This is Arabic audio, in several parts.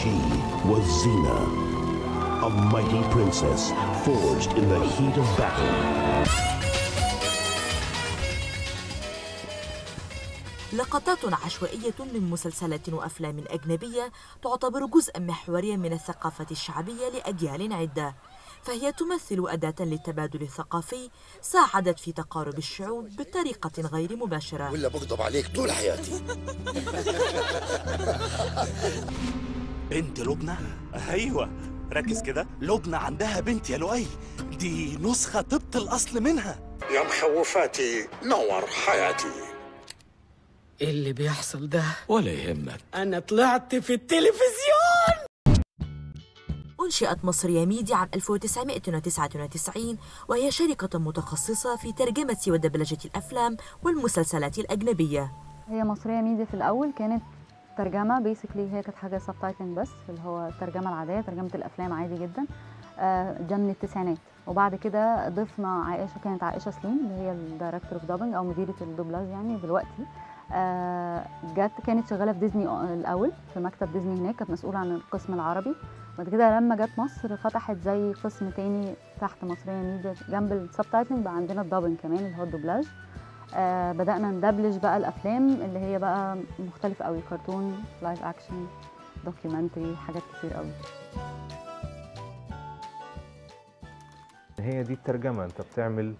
She was Xena, a mighty princess forged in the heat of battle. لقطات عشوائية من مسلسلات وأفلام أجنبية تعتبر جزءا محوريا من الثقافة الشعبية لأجيال عدة فهي تمثل أداة للتبادل الثقافي ساعدت في تقارب الشعوب بطريقة غير مباشرة. ولا بغضب عليك طول حياتي. بنت لبنى؟ أيوه. ركز كده. لبنى عندها بنت يا لؤي. دي نسخة طبق الأصل منها. يا مخوفاتي نور حياتي. إيه اللي بيحصل ده؟ ولا يهمك. أنا طلعت في التلفزيون. أنشئت مصرية ميديا عام 1999 وهي شركة متخصصة في ترجمة ودبلجة الأفلام والمسلسلات الأجنبية. هي مصرية ميديا في الأول كانت ترجمة basically هي كانت حاجة subtitling بس اللي هو الترجمة العادية ترجمة الأفلام عادي جدا آه، ده من التسعينات. وبعد كده ضفنا عائشة كانت عائشة سليم اللي هي ال director of dubbing أو مديرة الدوبلاج يعني دلوقتي. آه، جت كانت شغالة في ديزني الأول في مكتب ديزني هناك كانت مسؤولة عن القسم العربي. بعد كده لما جت مصر فتحت زي قسم تاني تحت مصرية ميديا جنب ال subtitling بقى عندنا ال dubbing كمان اللي هو الدوبلاج. آه بدأنا ندبلج بقى الأفلام اللي هي بقى مختلفة قوي كرتون live action documentary حاجات كتير قوي هي دي الترجمة أنت بتعمل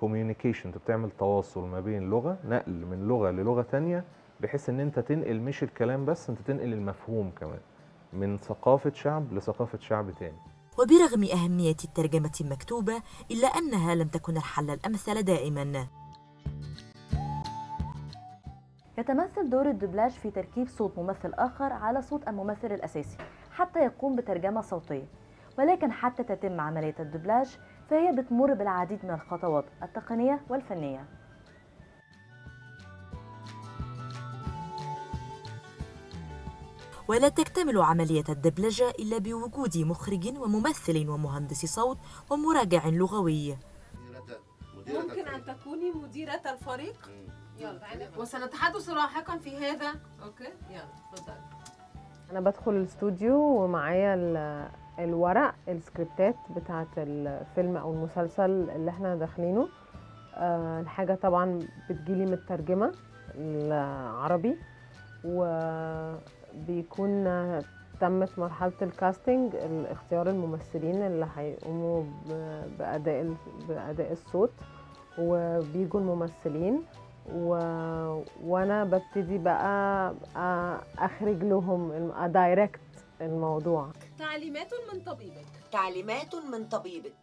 communication انت بتعمل تواصل ما بين لغة نقل من لغة للغة تانية بحيث ان انت تنقل مش الكلام بس انت تنقل المفهوم كمان من ثقافة شعب لثقافة شعب تاني. وبرغم أهمية الترجمة المكتوبة إلا أنها لم تكن الحل الأمثل دائما. يتمثل دور الدبلاج في تركيب صوت ممثل آخر على صوت الممثل الأساسي حتى يقوم بترجمة صوتية. ولكن حتى تتم عملية الدبلاج فهي بتمر بالعديد من الخطوات التقنية والفنية. ولا تكتمل عملية الدبلجة إلا بوجود مخرج وممثل ومهندس صوت ومراجع لغوي. ممكن أن تكوني مديرة الفريق؟ يلا. وسنتحدث لاحقا في هذا. Okay يلا اتفضلي أنا بدخل الاستوديو ومعايا ال- الورق السكريبتات بتاعه الفيلم أو المسلسل اللي إحنا داخلينه. آه، الحاجة طبعا بتجيلي مترجمة العربي وبيكون تمت مرحلة ال casting اختيار الممثلين اللي هيقوموا بأداء بأداء الصوت وبيجوا الممثلين. و... وأنا ببتدي بقى أخرج لهم ا direct الموضوع. تعليمات من طبيبك. تعليمات من طبيبك.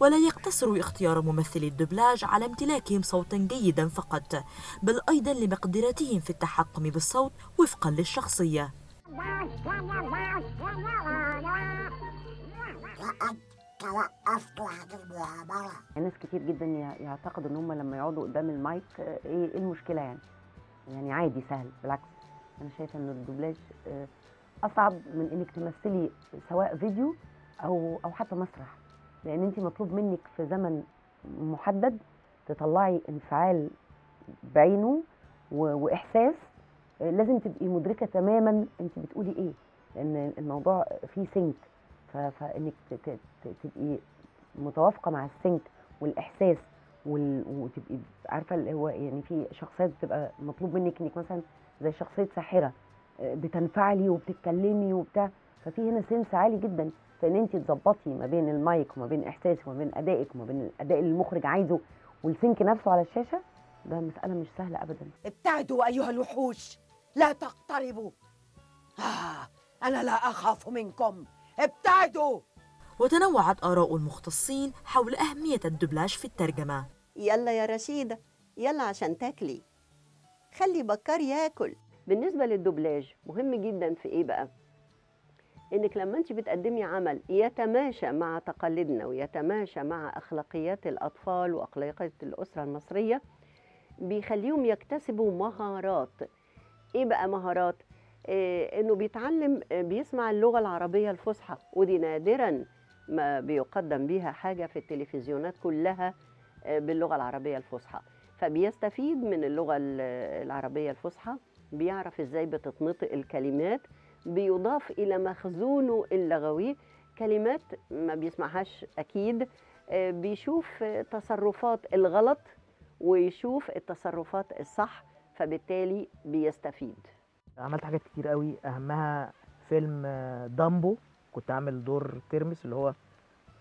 ولا يقتصر اختيار ممثلي الدبلاج على امتلاكهم صوتا جيدا فقط بل أيضا لمقدرتهم في التحكم بالصوت وفقا للشخصية. توقفت عن ناس كتير جدا يع- يعتقدوا إن هم لما يقعدوا قدام المايك إيه إيه المشكلة يعني؟ يعني عادي سهل بالعكس. أنا شايفة ان الدوبلاج آه، أصعب من إنك تمثلي سواء فيديو أو أو حتى مسرح. لأن انت مطلوب منك في زمن محدد تطلعي انفعال بعينه وإحساس. آه، لازم تبقي مدركة تماما انت بتقولي إيه لأن الموضوع فيه سينك. فإنك تبقي متوافقة مع السينك والإحساس وال... وتبقي عارفة اللي هو يعني في شخصيات بتبقى مطلوب منك إنك مثلا زي شخصية ساحرة آه، بتنفعلي وبتتكلمي وبتاع. ففي هنا سنس عالي جدا فان انت تظبطي ما بين المايك وما بين احساسك وما بين أدائك وما بين الأداء اللي المخرج عايزه وال sync نفسه على الشاشة ده مسألة مش سهلة ابدا. ابتعدوا أيها الوحوش لا تقتربوا. آه أنا لا أخاف منكم. ابتعدوا. وتنوعت آراء المختصين حول أهمية الدبلاج في الترجمة. يلا يا رشيدة يلا عشان تاكلي. خلي بكار ياكل. بالنسبة للدوبلاج مهم جدا في إيه بقى؟ إنك لما أنت بتقدمي عمل يتماشى مع تقاليدنا ويتماشى مع أخلاقيات الأطفال وأخلاقيات الأسرة المصرية بيخليهم يكتسبوا مهارات. إيه بقى مهارات؟ إيه إنه بيتعلم آه، بيسمع اللغة العربية الفصحى ودي نادرا ما بيقدم بيها حاجة في التلفزيونات كلها آه، باللغة العربية الفصحى. فبيستفيد من اللغة ال- العربية الفصحى بيعرف إزاي بتتنطق الكلمات بيضاف إلى مخزونه اللغوي. كلمات ما بيسمعهاش أكيد آه، بيشوف تصرفات الغلط ويشوف التصرفات الصح فبالتالي بيستفيد. عملت حاجات كتير قوي. أهمها فيلم آه، دامبو. كنت عامل دور ترمس اللي هو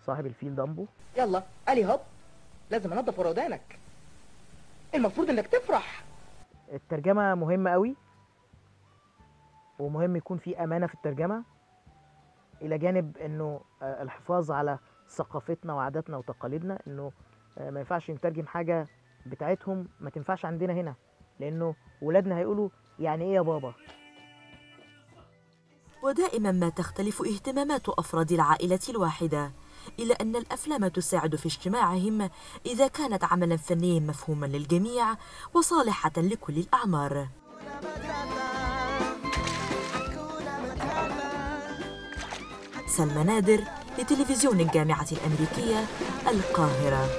صاحب الفيل دامبو. يلا ألي هوب لازم انضف ورا ودانك المفروض إنك تفرح. الترجمة مهمة قوي ومهم يكون في أمانة في الترجمة. إلى جانب إنه آه، الحفاظ على ثقافتنا وعاداتنا وتقاليدنا إنه آه، ما ينفعش نترجم حاجة بتاعتهم ما تنفعش عندنا هنا. لأنه ولادنا هيقولوا يعني إيه يا بابا؟ ودائما ما تختلف اهتمامات أفراد العائلة الواحدة. إلا أن الأفلام تساعد في اجتماعهم إذا كانت عملا فنيا مفهوما للجميع وصالحة لكل الأعمار. سلمى نادر لتلفزيون الجامعة الأمريكية القاهرة.